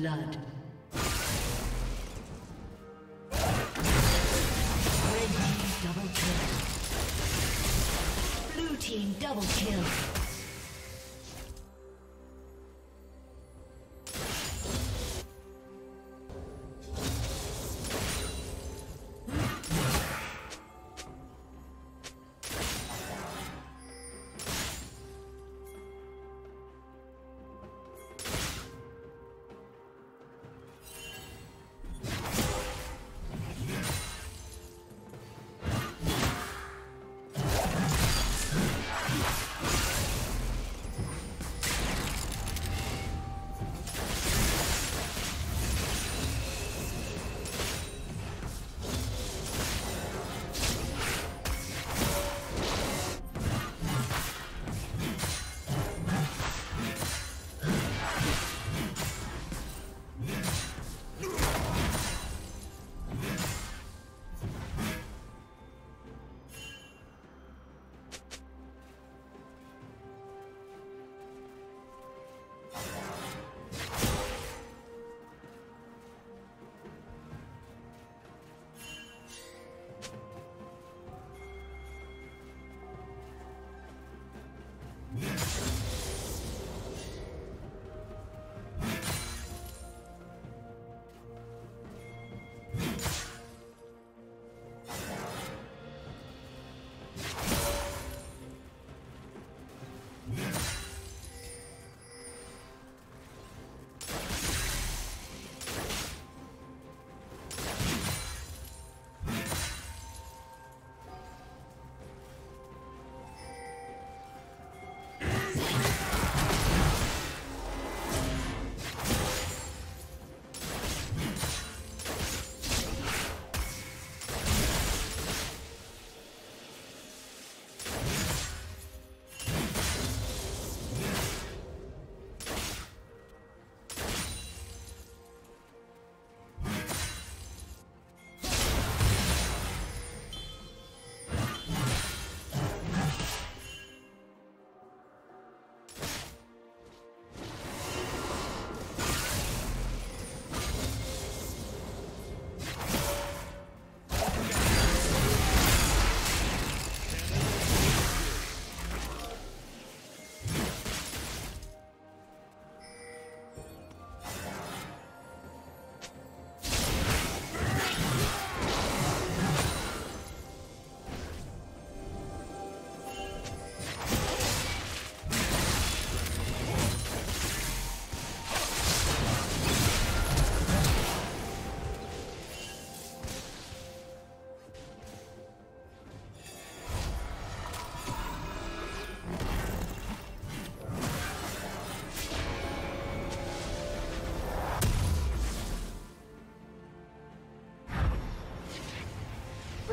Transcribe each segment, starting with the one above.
Blood. Red team double kill. Blue team double kill.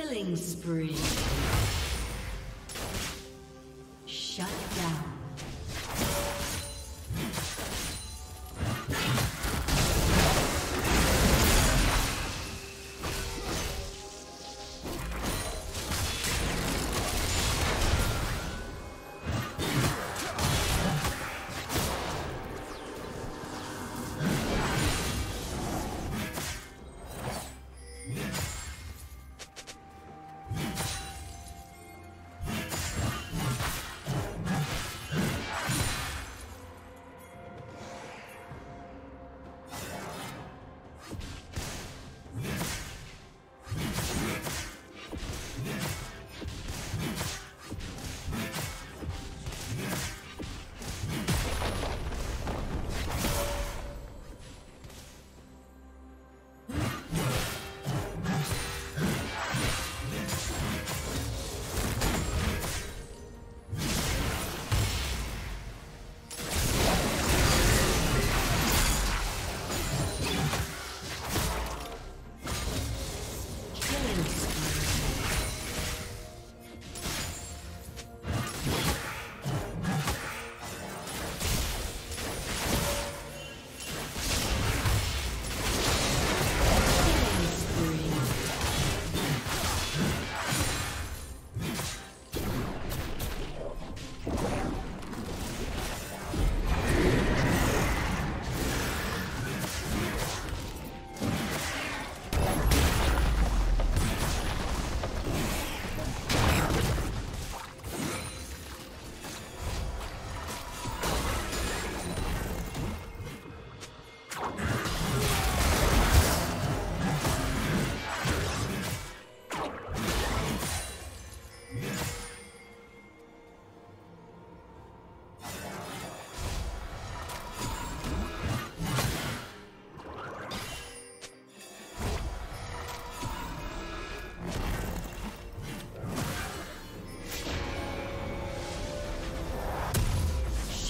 Killing spree.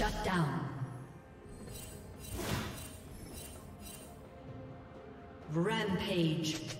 Shut down. Rampage.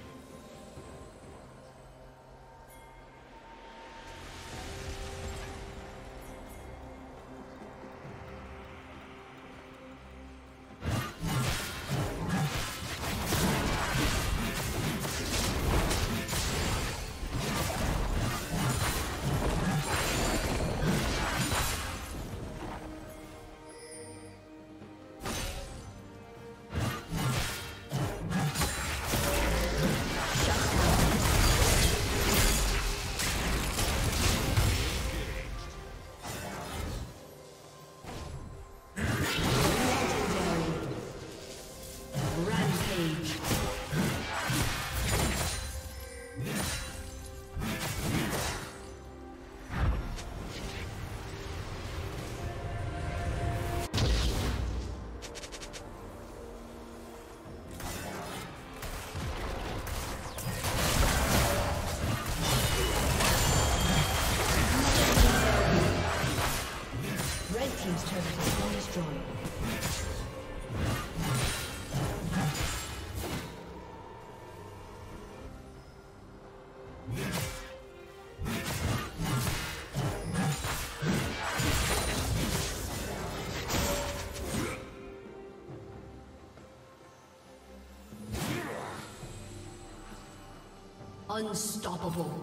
Unstoppable.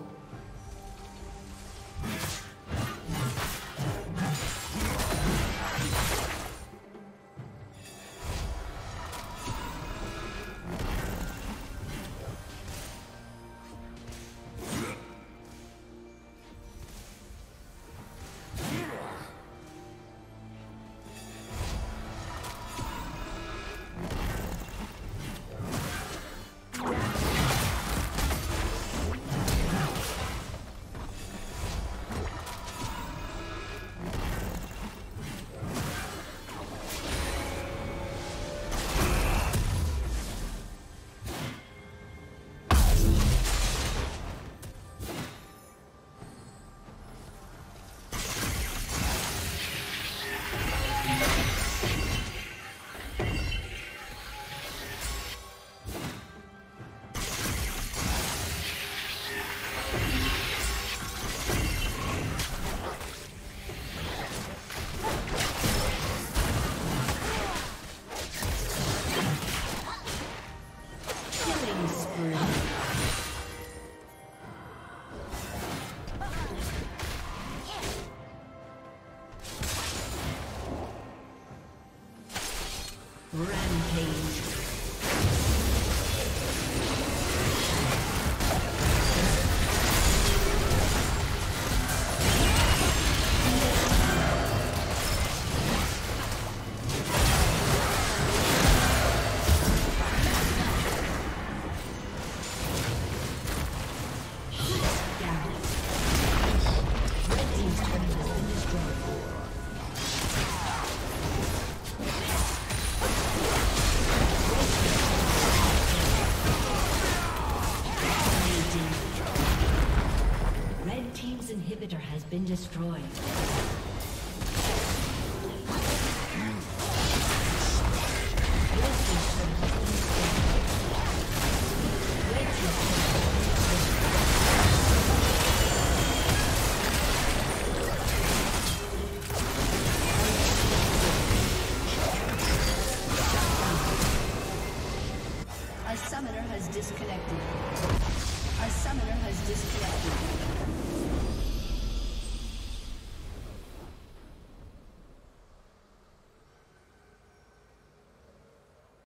Destroyed.